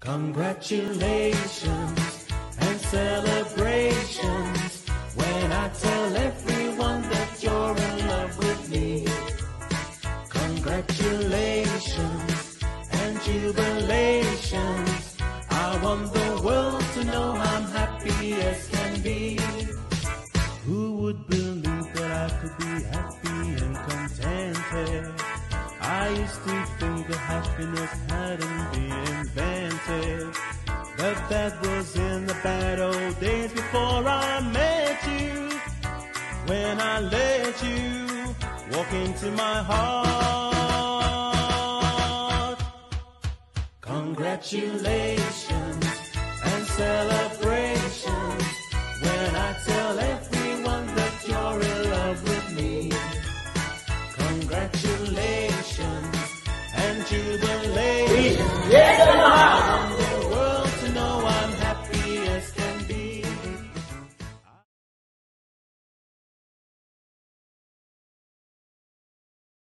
Congratulations and celebrations when I tell everyone that you're in love with me. Congratulations and jubilations. I want the world to know I'm happy as can be. Who would believe that I could be happy? I used to think that happiness hadn't been invented. But that was in the bad old days before I met you. When I let you walk into my heart. Congratulations and celebrations when I tell everyone.